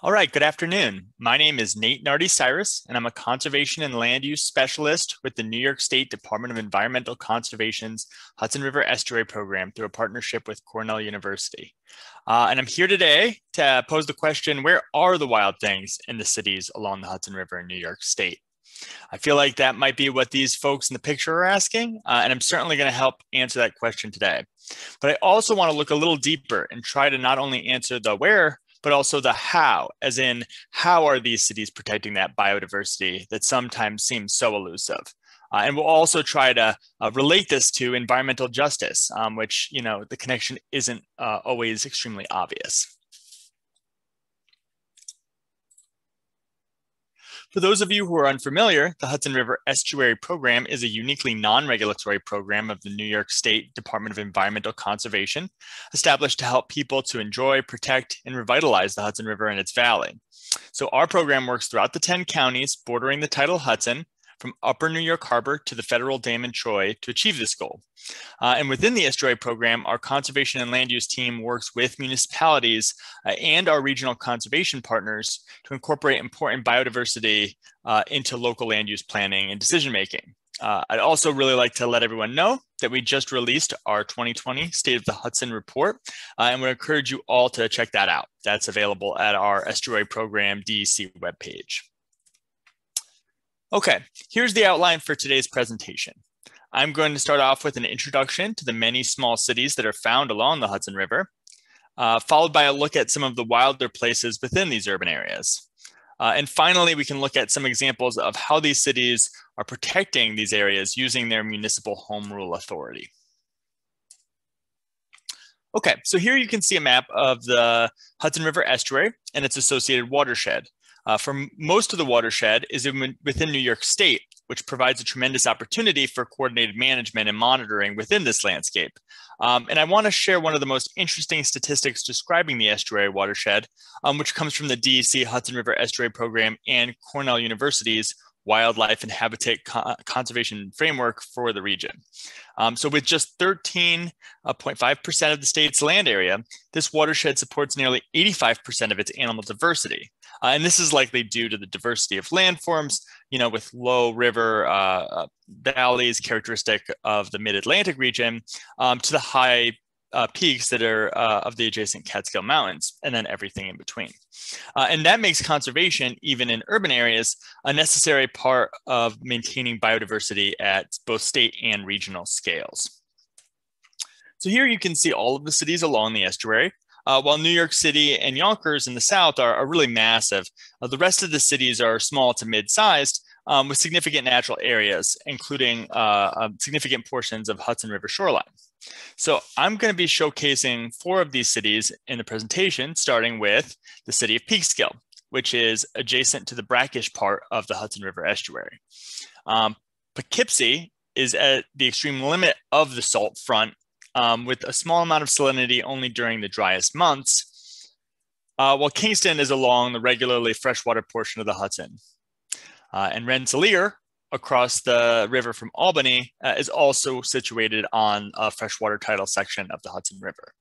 All right, good afternoon. My name is Nate Nardi Cyrus, and I'm a conservation and land use specialist with the New York State Department of Environmental Conservation's Hudson River Estuary Program through a partnership with Cornell University. Uh, and I'm here today to pose the question where are the wild things in the cities along the Hudson River in New York State? I feel like that might be what these folks in the picture are asking, uh, and I'm certainly going to help answer that question today. But I also want to look a little deeper and try to not only answer the where, but also the how, as in how are these cities protecting that biodiversity that sometimes seems so elusive. Uh, and we'll also try to uh, relate this to environmental justice, um, which, you know, the connection isn't uh, always extremely obvious. For those of you who are unfamiliar, the Hudson River Estuary Program is a uniquely non-regulatory program of the New York State Department of Environmental Conservation, established to help people to enjoy, protect, and revitalize the Hudson River and its valley. So our program works throughout the 10 counties bordering the tidal Hudson from Upper New York Harbor to the Federal Dam in Troy to achieve this goal. Uh, and within the estuary program, our conservation and land use team works with municipalities uh, and our regional conservation partners to incorporate important biodiversity uh, into local land use planning and decision making. Uh, I'd also really like to let everyone know that we just released our 2020 State of the Hudson report, uh, and would encourage you all to check that out. That's available at our estuary program DEC webpage. Okay, here's the outline for today's presentation. I'm going to start off with an introduction to the many small cities that are found along the Hudson River, uh, followed by a look at some of the wilder places within these urban areas. Uh, and finally, we can look at some examples of how these cities are protecting these areas using their municipal home rule authority. Okay, so here you can see a map of the Hudson River estuary and its associated watershed uh, for most of the watershed is in, within New York State, which provides a tremendous opportunity for coordinated management and monitoring within this landscape. Um, and I want to share one of the most interesting statistics describing the estuary watershed, um, which comes from the DEC Hudson River Estuary Program and Cornell University's wildlife and habitat co conservation framework for the region. Um, so with just 13.5% uh, of the state's land area, this watershed supports nearly 85% of its animal diversity. Uh, and this is likely due to the diversity of landforms, you know, with low river uh, uh valleys characteristic of the mid-Atlantic region um, to the high uh, peaks that are uh, of the adjacent Catskill Mountains, and then everything in between. Uh, and that makes conservation, even in urban areas, a necessary part of maintaining biodiversity at both state and regional scales. So here you can see all of the cities along the estuary. Uh, while New York City and Yonkers in the south are, are really massive, uh, the rest of the cities are small to mid-sized, um, with significant natural areas, including uh, uh, significant portions of Hudson River shoreline. So I'm going to be showcasing four of these cities in the presentation, starting with the city of Peekskill, which is adjacent to the brackish part of the Hudson River estuary. Um, Poughkeepsie is at the extreme limit of the salt front um, with a small amount of salinity only during the driest months, uh, while Kingston is along the regularly freshwater portion of the Hudson. Uh, and Rensselaer, across the river from Albany, uh, is also situated on a freshwater tidal section of the Hudson River.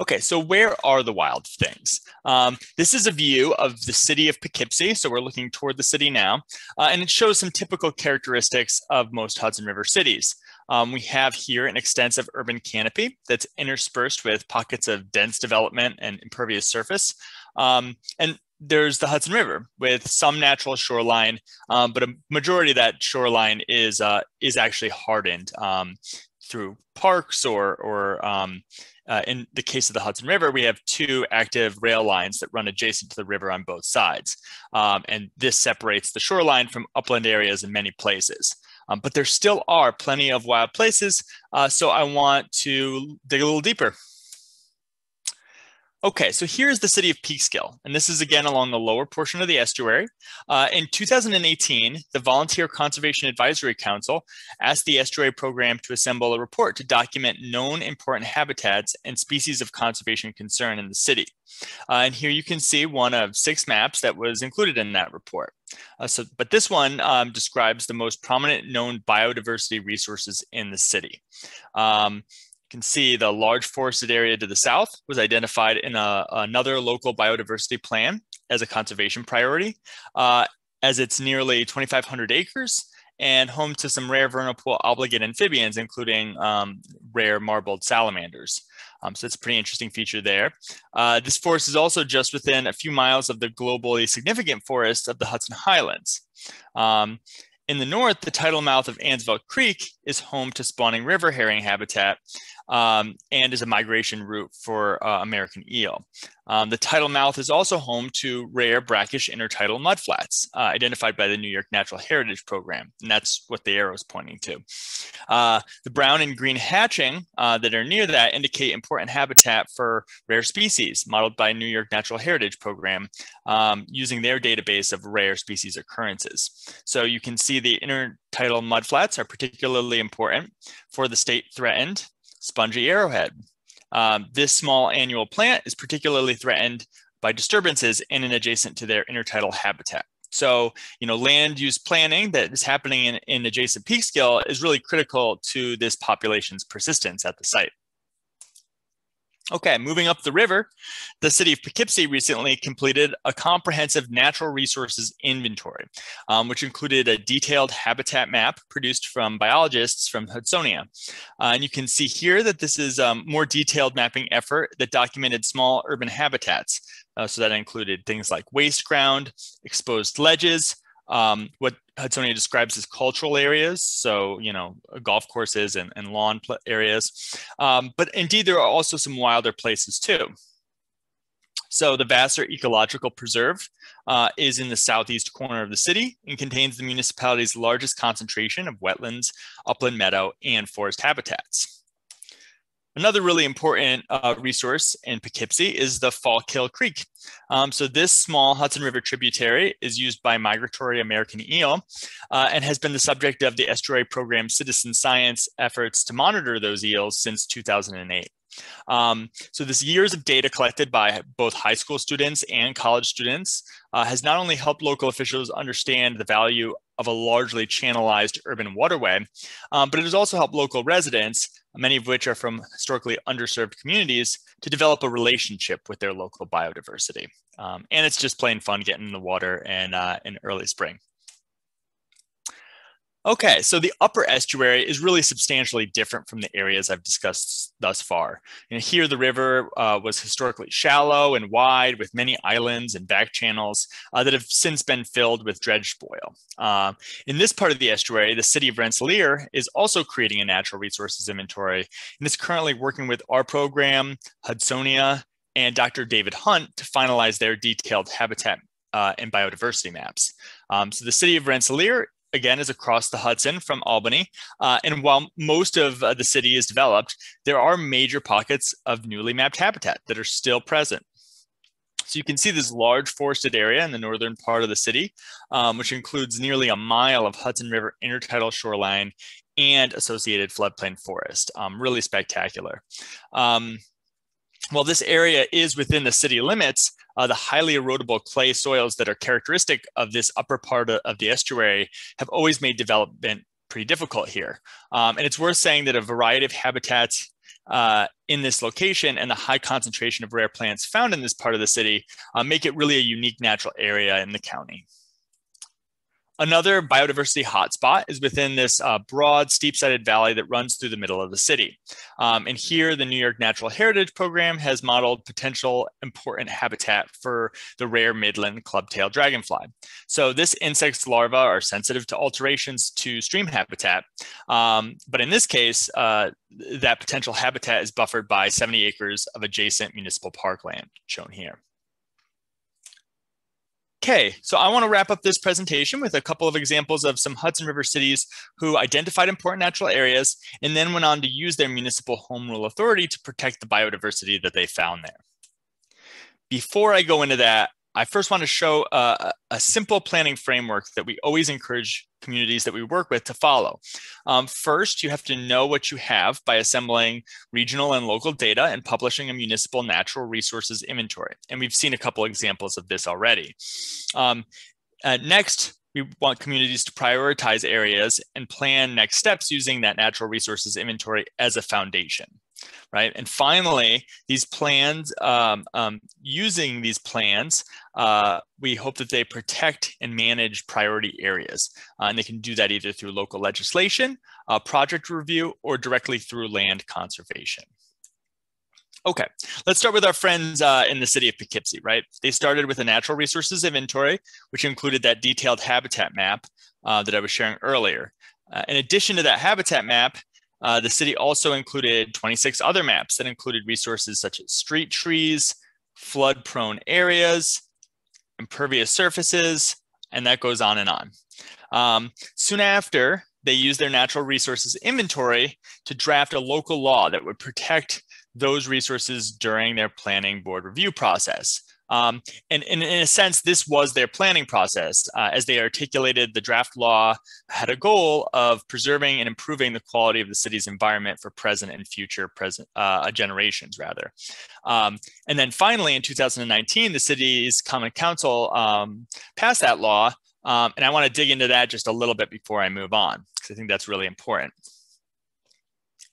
Okay, so where are the wild things? Um, this is a view of the city of Poughkeepsie. So we're looking toward the city now, uh, and it shows some typical characteristics of most Hudson River cities. Um, we have here an extensive urban canopy that's interspersed with pockets of dense development and impervious surface. Um, and there's the Hudson River with some natural shoreline, um, but a majority of that shoreline is uh, is actually hardened um, through parks or or um, uh, in the case of the Hudson River, we have two active rail lines that run adjacent to the river on both sides, um, and this separates the shoreline from upland areas in many places. Um, but there still are plenty of wild places, uh, so I want to dig a little deeper. Okay, so here's the city of Peekskill, and this is again along the lower portion of the estuary. Uh, in 2018, the Volunteer Conservation Advisory Council asked the estuary program to assemble a report to document known important habitats and species of conservation concern in the city. Uh, and here you can see one of six maps that was included in that report. Uh, so, but this one um, describes the most prominent known biodiversity resources in the city. Um, can see the large forested area to the south was identified in a, another local biodiversity plan as a conservation priority, uh, as it's nearly 2,500 acres and home to some rare vernal pool obligate amphibians, including um, rare marbled salamanders. Um, so it's a pretty interesting feature there. Uh, this forest is also just within a few miles of the globally significant forest of the Hudson Highlands. Um, in the north, the tidal mouth of Annsville Creek is home to spawning river herring habitat um, and is a migration route for uh, American eel. Um, the tidal mouth is also home to rare brackish intertidal mudflats uh, identified by the New York Natural Heritage Program, and that's what the arrow is pointing to. Uh, the brown and green hatching uh, that are near that indicate important habitat for rare species modeled by New York Natural Heritage Program um, using their database of rare species occurrences. So you can see the intertidal mudflats are particularly important for the state threatened spongy arrowhead. Um, this small annual plant is particularly threatened by disturbances in and adjacent to their intertidal habitat. So, you know, land use planning that is happening in, in adjacent scale is really critical to this population's persistence at the site. Okay, moving up the river, the city of Poughkeepsie recently completed a comprehensive natural resources inventory, um, which included a detailed habitat map produced from biologists from Hudsonia. Uh, and you can see here that this is a um, more detailed mapping effort that documented small urban habitats. Uh, so that included things like waste ground, exposed ledges, um, what Hudsonia describes as cultural areas, so you know golf courses and, and lawn areas, um, but indeed there are also some wilder places too. So the Vassar Ecological Preserve uh, is in the southeast corner of the city and contains the municipality's largest concentration of wetlands, upland meadow, and forest habitats. Another really important uh, resource in Poughkeepsie is the Fallkill Creek. Um, so this small Hudson River tributary is used by migratory American eel uh, and has been the subject of the estuary program citizen science efforts to monitor those eels since 2008. Um, so this years of data collected by both high school students and college students uh, has not only helped local officials understand the value of a largely channelized urban waterway, um, but it has also helped local residents many of which are from historically underserved communities, to develop a relationship with their local biodiversity. Um, and it's just plain fun getting in the water and uh, in early spring. Okay, so the upper estuary is really substantially different from the areas I've discussed thus far. And here the river uh, was historically shallow and wide with many islands and back channels uh, that have since been filled with dredge spoil. Uh, in this part of the estuary, the city of Rensselaer is also creating a natural resources inventory and is currently working with our program, Hudsonia, and Dr. David Hunt to finalize their detailed habitat uh, and biodiversity maps. Um, so the city of Rensselaer again is across the Hudson from Albany. Uh, and while most of uh, the city is developed, there are major pockets of newly mapped habitat that are still present. So you can see this large forested area in the northern part of the city, um, which includes nearly a mile of Hudson River intertidal shoreline and associated floodplain forest. Um, really spectacular. Um, while this area is within the city limits, uh, the highly erodible clay soils that are characteristic of this upper part of, the estuary have always made development pretty difficult here. Um, and it's worth saying that a variety of habitats uh, in this location and the high concentration of rare plants found in this part of the city uh, make it really a unique natural area in the county. Another biodiversity hotspot is within this uh, broad, steep-sided valley that runs through the middle of the city. Um, and here, the New York Natural Heritage Program has modeled potential important habitat for the rare Midland clubtail dragonfly. So this insect's larvae are sensitive to alterations to stream habitat. Um, but in this case, uh, that potential habitat is buffered by 70 acres of adjacent municipal parkland, shown here. Okay, so I want to wrap up this presentation with a couple of examples of some Hudson River cities who identified important natural areas and then went on to use their municipal home rule authority to protect the biodiversity that they found there. Before I go into that, I first want to show a, a, simple planning framework that we always encourage communities that we work with to follow. Um, first, you have to know what you have by assembling regional and local data and publishing a municipal natural resources inventory. And we've seen a couple examples of this already. Um, uh, next, we want communities to prioritize areas and plan next steps using that natural resources inventory as a foundation. Right? And finally, these plans, um, um, using these plans, uh, we hope that they protect and manage priority areas. Uh, and they can do that either through local legislation, uh, project review, or directly through land conservation. Okay, let's start with our friends uh, in the city of Poughkeepsie, right? They started with a natural resources inventory, which included that detailed habitat map uh, that I was sharing earlier. Uh, in addition to that habitat map, uh, the city also included 26 other maps that included resources such as street trees, flood prone areas, impervious surfaces, and that goes on and on. Um, soon after, they used their natural resources inventory to draft a local law that would protect those resources during their planning board review process. Um, and, and, in a sense, this was their planning process. Uh, as they articulated, the draft law had a goal of preserving and improving the quality of the city's environment for present and future present uh, generations, rather. Um, and then finally, in 2019, the city's Common Council um, passed that law. Um, and I want to dig into that just a little bit before I move on, because I think that's really important.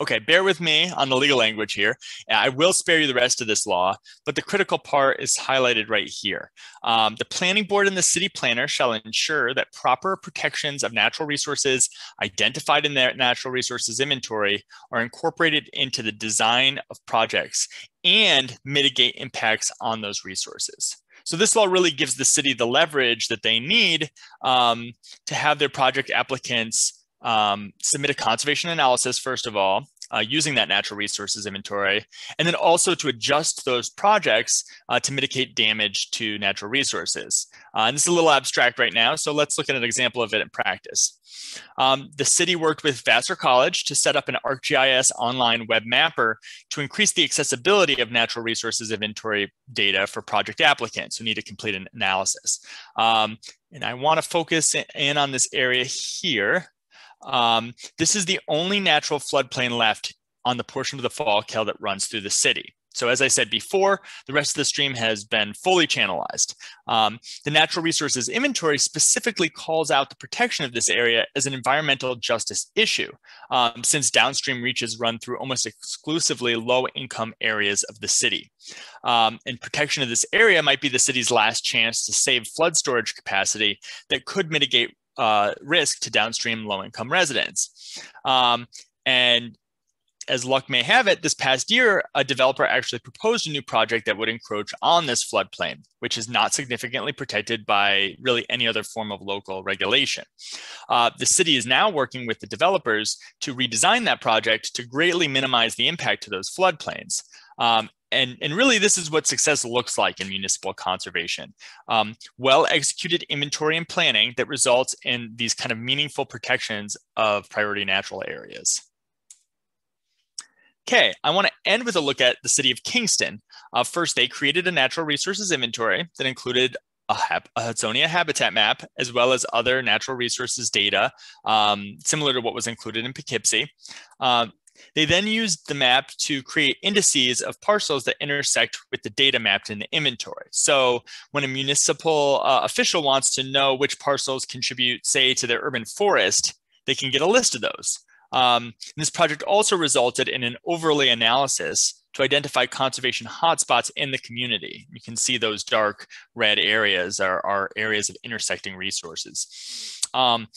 Okay, bear with me on the legal language here. I will spare you the rest of this law, but the critical part is highlighted right here. Um, the planning board and the city planner shall ensure that proper protections of natural resources identified in their natural resources inventory are incorporated into the design of projects and mitigate impacts on those resources. So this law really gives the city the leverage that they need um, to have their project applicants um, submit a conservation analysis, first of all, uh, using that natural resources inventory, and then also to adjust those projects uh, to mitigate damage to natural resources. Uh, and this is a little abstract right now, so let's look at an example of it in practice. Um, the city worked with Vassar College to set up an ArcGIS online web mapper to increase the accessibility of natural resources inventory data for project applicants who need to complete an analysis. Um, and I want to focus in on this area here. Um, this is the only natural floodplain left on the portion of the Fallkill that runs through the city. So as I said before, the rest of the stream has been fully channelized. Um, the natural resources inventory specifically calls out the protection of this area as an environmental justice issue, um, since downstream reaches run through almost exclusively low income areas of the city. Um, and protection of this area might be the city's last chance to save flood storage capacity that could mitigate uh, risk to downstream low income residents. Um, and as luck may have it, this past year, a developer actually proposed a new project that would encroach on this floodplain, which is not significantly protected by really any other form of local regulation. Uh, the city is now working with the developers to redesign that project to greatly minimize the impact to those floodplains. Um, and, and really, this is what success looks like in municipal conservation. Um, well executed inventory and planning that results in these kind of meaningful protections of priority natural areas. Okay, I want to end with a look at the city of Kingston. Uh, first, they created a natural resources inventory that included a, Hudsonia habitat map, as well as other natural resources data, um, similar to what was included in Poughkeepsie. Um, they then used the map to create indices of parcels that intersect with the data mapped in the inventory. So when a municipal uh, official wants to know which parcels contribute, say, to their urban forest, they can get a list of those. Um, this project also resulted in an overlay analysis to identify conservation hotspots in the community. You can see those dark red areas are, are areas of intersecting resources. Um,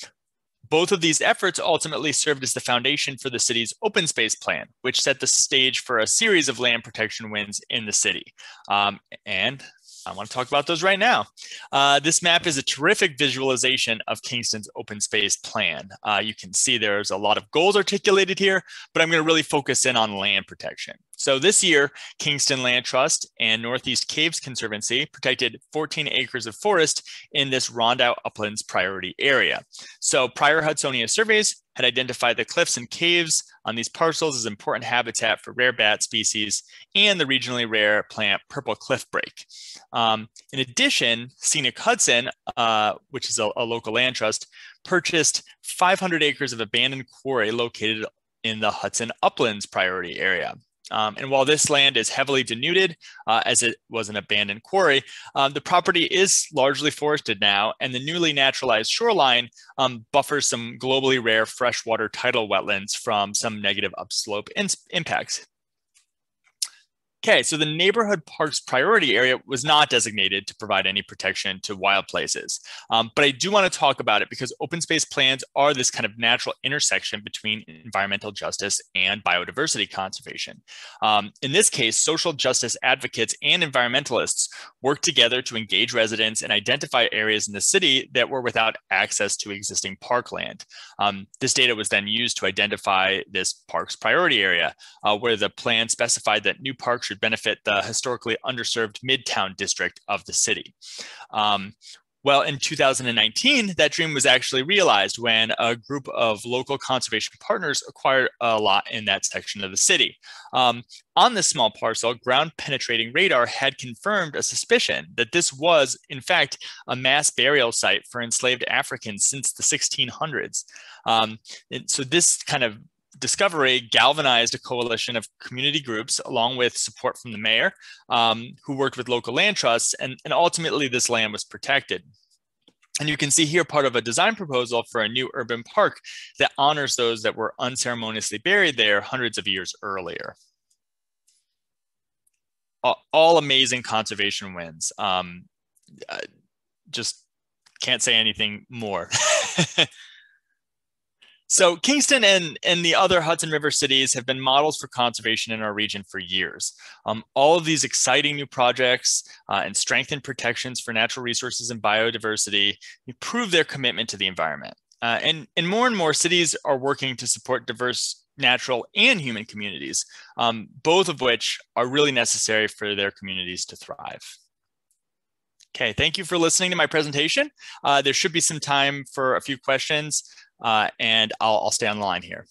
both of these efforts ultimately served as the foundation for the city's open space plan, which set the stage for a series of land protection wins in the city. Um, and I want to talk about those right now. Uh, this map is a terrific visualization of Kingston's open space plan. Uh, you can see there's a lot of goals articulated here, but I'm going to really focus in on land protection. So this year, Kingston Land Trust and Northeast Caves Conservancy protected 14 acres of forest in this Rondout Uplands priority area. So prior Hudsonia surveys had identified the cliffs and caves on these parcels as important habitat for rare bat species and the regionally rare plant purple cliffbrake. Um, in addition, Scenic Hudson, uh, which is a, a local land trust, purchased 500 acres of abandoned quarry located in the Hudson Uplands priority area. Um, and while this land is heavily denuded, uh, as it was an abandoned quarry, um, the property is largely forested now, and the newly naturalized shoreline um, buffers some globally rare freshwater tidal wetlands from some negative upslope impacts. Okay, so the neighborhood parks priority area was not designated to provide any protection to wild places. Um, but I do want to talk about it because open space plans are this kind of natural intersection between environmental justice and biodiversity conservation. Um, in this case, social justice advocates and environmentalists worked together to engage residents and identify areas in the city that were without access to existing parkland. Um, this data was then used to identify this parks priority area, uh, where the plan specified that new parks should benefit the historically underserved Midtown district of the city. Um, well, in 2019, that dream was actually realized when a group of local conservation partners acquired a lot in that section of the city. Um, on this small parcel, ground penetrating radar had confirmed a suspicion that this was, in fact, a mass burial site for enslaved Africans since the 1600s. Um, so, this kind of discovery galvanized a coalition of community groups along with support from the mayor um, who worked with local land trusts and, and ultimately this land was protected and you can see here part of a design proposal for a new urban park that honors those that were unceremoniously buried there hundreds of years earlier. All, amazing conservation wins. Um, just can't say anything more. So Kingston and, and the other Hudson River cities have been models for conservation in our region for years. Um, all of these exciting new projects uh, and strengthened protections for natural resources and biodiversity prove their commitment to the environment. Uh, and, and more and more cities are working to support diverse natural and human communities, um, both of which are really necessary for their communities to thrive. Okay, thank you for listening to my presentation. Uh, there should be some time for a few questions uh, and I'll, I'll stay on the line here.